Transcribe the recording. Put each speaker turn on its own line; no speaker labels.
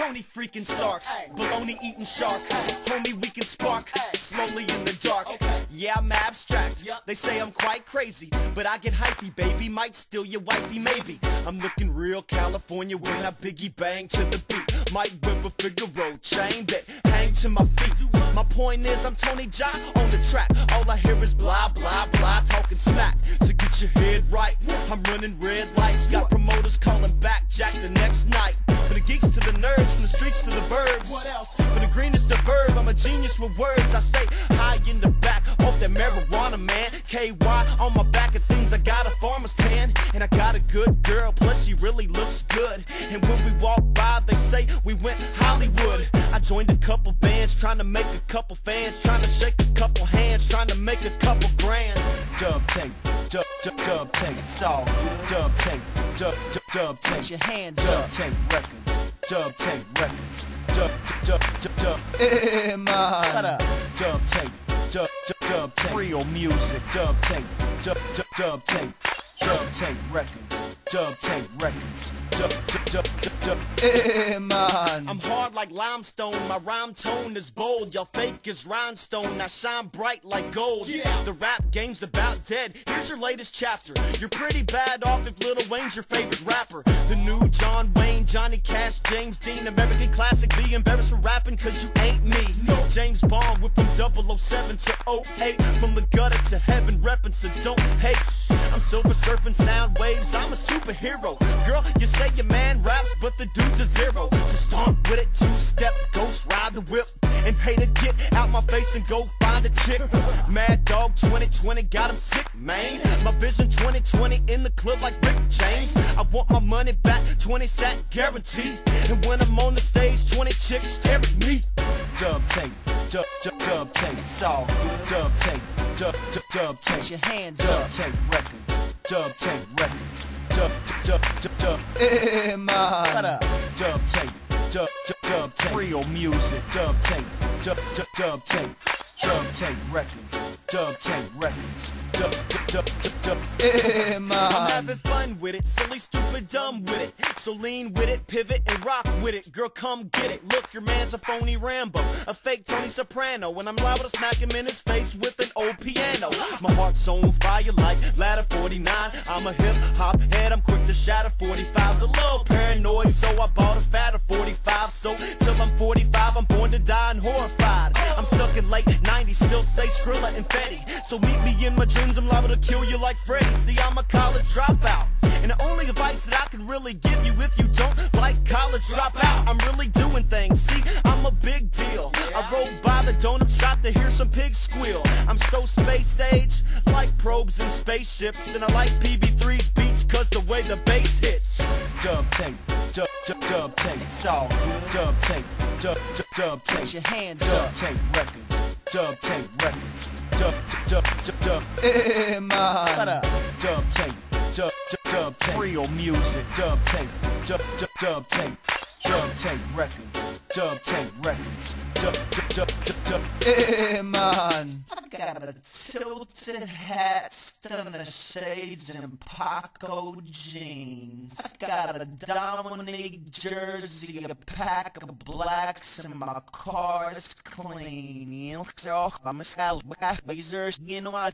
Tony freaking Starks, baloney eating shark. Homie, we can spark slowly in the dark. Yeah, I'm abstract. They say I'm quite crazy, but I get hypey, baby. Might steal your wifey, maybe. I'm looking real California when I biggie bang to the beat. Might whip a Figaro chain that hang to my feet. My point is, I'm Tony Jaa on the track. All I hear is blah, blah, blah, talking smack. So get your head right. I'm running red lights. Got promoters calling back Jack the next night. Streets to the burbs.
What else?
For the greenest verb, I'm a genius with words. I stay high in the back off that marijuana, man. KY on my back, it seems I got a farmer's tan. And I got a good girl, plus she really looks good. And when we walk by, they say we went Hollywood. I joined a couple bands, trying to make a couple fans, trying to shake a couple hands, trying to make a couple grand.
Dub tape, dub, dub, dub tape, it's all good. Dub tape, dub, dub, dub tape.
Put your hands
Dub
up.
tape records, dub tape records. Dub, dub, dub, dub, dub. Eh, man.
Shut up.
Dub tape, dub, dub, dub tape.
Real music.
Dub tape, dub, dub, dub tape. Dub tape records, dub tape records. Dub, dub, dub, dub, dub. Man.
Like limestone, my rhyme tone is bold. Y'all fake as rhinestone, I shine bright like gold.
Yeah.
The rap game's about dead. Here's your latest chapter. You're pretty bad off if Lil Wayne's your favorite rapper. The new John Wayne, Johnny Cash, James Dean, American classic. Be embarrassed for rapping cause you ain't me. No James Bond, went from 007 to 08. From the gutter to heaven, reppin', so don't hate. I'm silver surfing sound waves, I'm a superhero. Girl, you say your man raps, but the dude's a zero. So stomp face and go find a chick. Mad Dog 2020 got him sick, man. My vision 2020 in the club like Rick James. I want my money back, 20 sack guaranteed. And when I'm on the stage, 20 chicks stare at me.
Dub tape, dub, dub, dub tape. It's all good. Dub tape, dub, dub, dub tape.
Put your hands
Dub
up.
tape records, dub tape records. Dub, dub, dub, dub, dub. Eh, man.
Shut up.
Dub tape, dub, dub, dub tape.
Real music.
Dub tape, dub, dub, dub tape. Dub tape records, dub tape records. Dub, dub, dub, dub, dub. Eh,
I'm having fun with it, silly, stupid, dumb with it. So lean with it, pivot, and rock with it. Girl, come get it. Look, your man's a phony Rambo, a fake Tony Soprano. And I'm liable to smack him in his face with an old piano. My heart's on fire like ladder 49. I'm a hip hop head, I'm quick to shatter 45's a little paranoid, so I bought a fatter 45. So till I'm 45, I'm born to die and horrified. I'm stuck in late 90s, still say Skrilla and Fetty. So meet me in my dreams, I'm liable to kill you like Freddy. See, I'm a college dropout. And the only advice that I can really give you if you don't like college dropout, I'm really doing things. See, I'm a big deal. I rode by the donut shop to hear some pigs squeal. I'm so space age, like probes and spaceships. And I like PB3's beats cause the way the bass hits.
Dub tape, dub, dub, dub tape. It's all good. Dub tape, dub, dub, dub tape.
Put your hands
Dub
up.
tape records, dub tape records. Dub, dub, dub, dub. Eh, man.
Shut up.
Dub tape, dub, dub, dub tape.
Real music.
Dub tape, dub, dub, dub tape. Dub tape records, dub tape records. Dub, dub, dub, dub. Eh, man.
I got a tilted hat, stunner shades, and Paco jeans. I got a Dominique jersey, a pack of blacks, and my car's clean. You know, I'm a scallop, you know, I